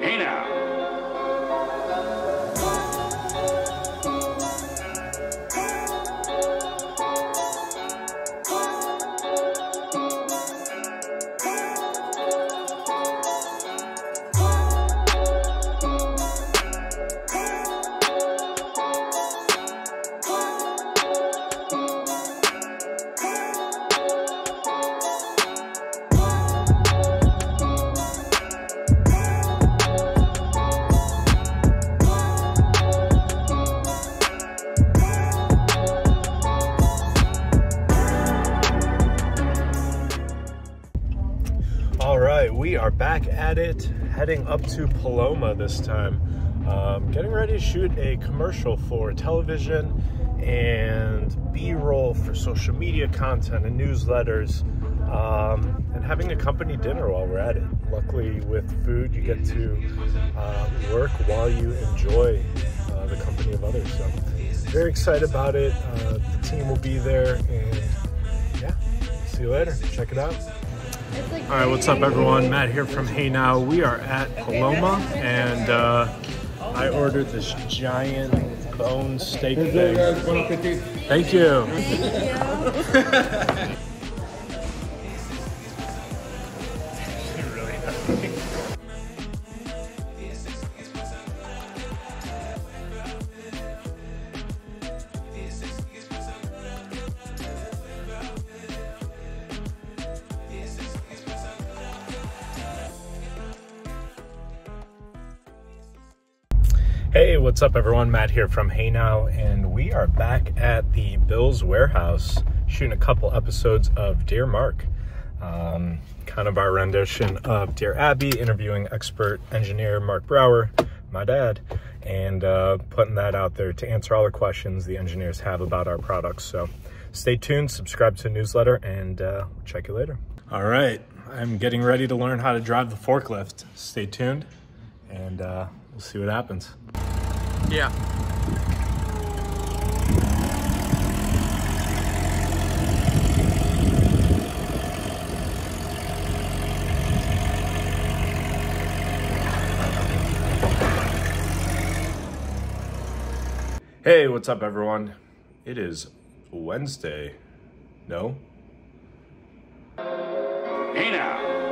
Hey now. All right, we are back at it, heading up to Paloma this time. Um, getting ready to shoot a commercial for television and B roll for social media content and newsletters, um, and having a company dinner while we're at it. Luckily, with food, you get to uh, work while you enjoy uh, the company of others. So, very excited about it. Uh, the team will be there, and yeah, see you later. Check it out. All right, what's up, everyone? Matt here from Hey Now. We are at Paloma, and uh, I ordered this giant bone steak thing. Thank you. Really Hey, what's up, everyone? Matt here from Hey Now, and we are back at the Bills Warehouse shooting a couple episodes of Dear Mark. Um, kind of our rendition of Dear Abby, interviewing expert engineer Mark Brower, my dad, and uh, putting that out there to answer all the questions the engineers have about our products. So stay tuned, subscribe to the newsletter, and uh, check you later. All right, I'm getting ready to learn how to drive the forklift. Stay tuned, and uh, we'll see what happens. Yeah. Hey, what's up, everyone? It is Wednesday. No? Hey now.